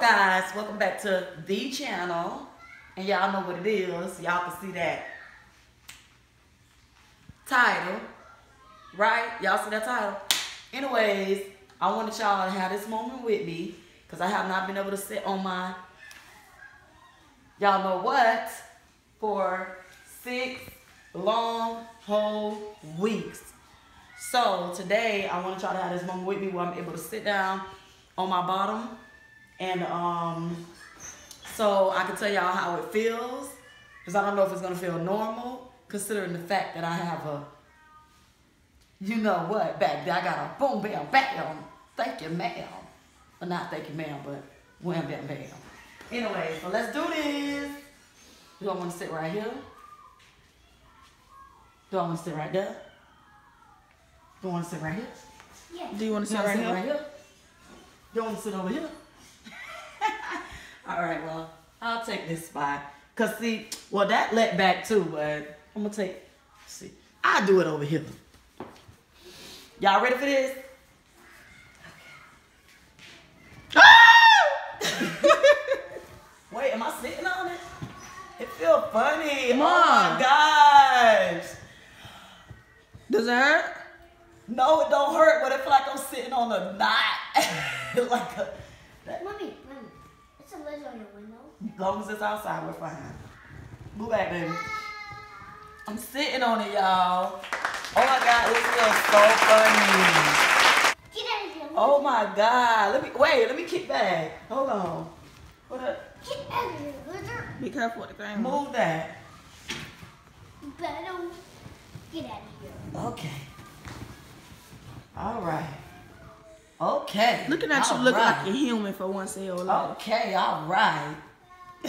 guys welcome back to the channel. And y'all know what it is. Y'all can see that title right? Y'all see that title? Anyways i wanted y'all to have this moment with me because i have not been able to sit on my y'all know what for six long whole weeks. So today i want y'all to have this moment with me where i'm able to sit down on my bottom and um, so I can tell y'all how it feels because I don't know if it's gonna feel normal considering the fact that I have a, you know what, back there I got a boom bam bam. Thank you, ma'am. Well, not thank you, ma'am, but wham bam bam. Anyway, so let's do this. Do I want to sit right here? Do I want to sit right there? Do I want to sit right here? Yeah. Do you want to Do sit I right sit here? right here? Do I want to sit over here? All right, well, I'll take this spot. Cause see, well that let back too, but I'm gonna take. See, I do it over here. Y'all ready for this? Wait, am I sitting on it? It feels funny. Come Oh my gosh. Does it hurt? No, it don't hurt, but it feel like I'm sitting on a knot. like a, that, Mommy, mommy, it's a lid on your window. As long as it's outside, we're fine. Move back, baby. I'm sitting on it, y'all. Oh my god, this feels so funny. Get out of here. Oh my god. Let me wait, let me kick back. Hold on. What up? Get out of here, lizard. Be careful with the thing. Move that. Better get out of here. Okay. All right. Okay. Looking at you All look right. like a human for once in your life. Okay, all right.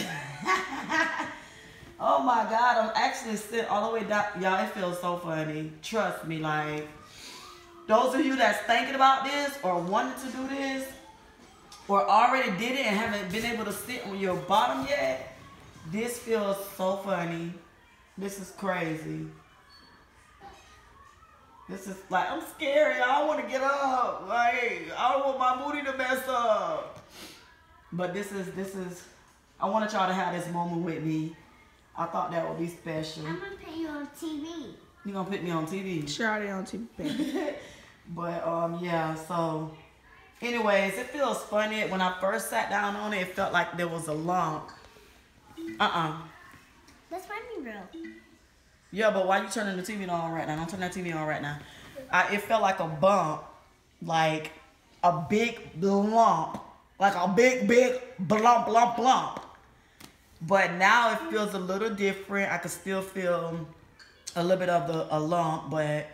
oh my God, I'm actually sitting all the way down. Y'all, it feels so funny. Trust me, like, those of you that's thinking about this or wanting to do this or already did it and haven't been able to sit on your bottom yet, this feels so funny. This is crazy. This is like I'm scared. I don't want to get up. Like I don't want my booty to mess up. But this is this is. I wanted y'all to have this moment with me. I thought that would be special. I'm gonna put you on TV. You gonna put me on TV? Sure, already on TV, baby. but um yeah. So, anyways, it feels funny. When I first sat down on it, it felt like there was a lump. Uh uh That's my real. Yeah, but why you turning the TV on right now? Don't turn that TV on right now. I, it felt like a bump, like a big lump, like a big, big blump, blump, blump. But now it feels a little different. I can still feel a little bit of the a lump, but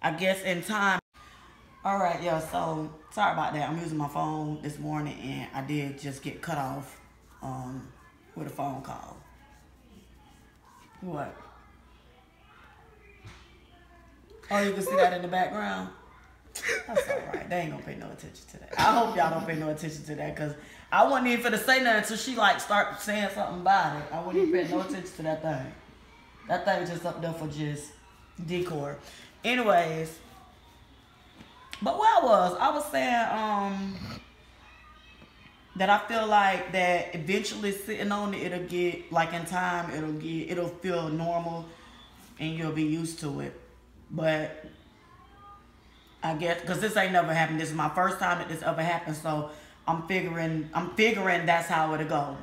I guess in time. All right, yeah. So sorry about that. I'm using my phone this morning, and I did just get cut off um, with a phone call. What? Oh, you can see that in the background. That's all right. They ain't gonna pay no attention to that. I hope y'all don't pay no attention to that because I wasn't even finna say nothing until she like start saying something about it. I wouldn't even pay no attention to that thing. That thing just up there for just decor. Anyways, but where I was, I was saying um that I feel like that eventually sitting on it, it'll get like in time, it'll get it'll feel normal, and you'll be used to it. But I guess because this ain't never happened. This is my first time that this ever happened, so I'm figuring I'm figuring that's how it'll go.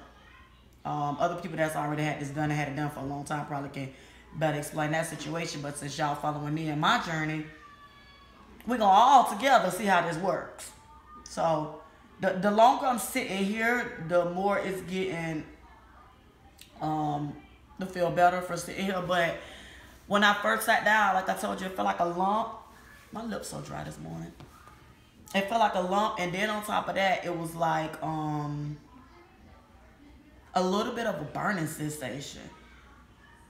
Um, other people that's already had this done and had it done for a long time probably can better explain that situation. But since y'all following me in my journey, we're gonna all together see how this works. So the the longer I'm sitting here, the more it's getting um to feel better for sitting here. But when I first sat down, like I told you, it felt like a lump. My lips so dry this morning. It felt like a lump, and then on top of that, it was like um a little bit of a burning sensation.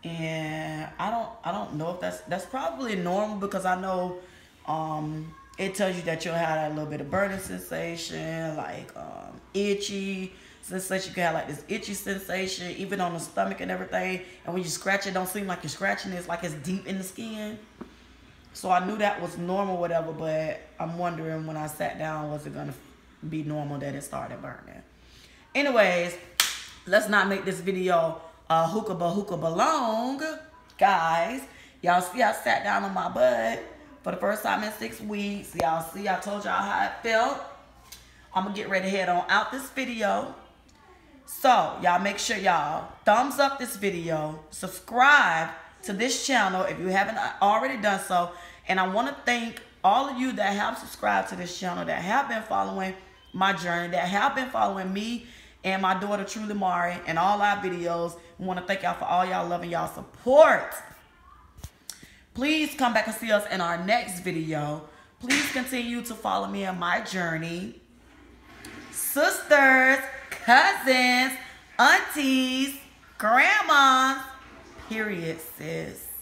And I don't I don't know if that's that's probably normal because I know um it tells you that you'll have that little bit of burning sensation, like um itchy sensation. You can have like this itchy sensation, even on the stomach and everything. And when you scratch it, don't seem like you're scratching it. It's like it's deep in the skin. So I knew that was normal, whatever. But I'm wondering when I sat down, was it gonna be normal that it started burning? Anyways, let's not make this video uh hookah hookah long. Guys, y'all see I sat down on my butt for the first time in six weeks. Y'all see I told y'all how it felt. I'm gonna get ready to head on out this video. So y'all make sure y'all thumbs up this video, subscribe to this channel if you haven't uh, already done so. And I want to thank all of you that have subscribed to this channel, that have been following my journey, that have been following me and my daughter Truly Mari and all our videos. We want to thank y'all for all y'all love and y'all support. Please come back and see us in our next video. Please continue to follow me in my journey. Sisters, cousins, aunties, grandmas, period, sis.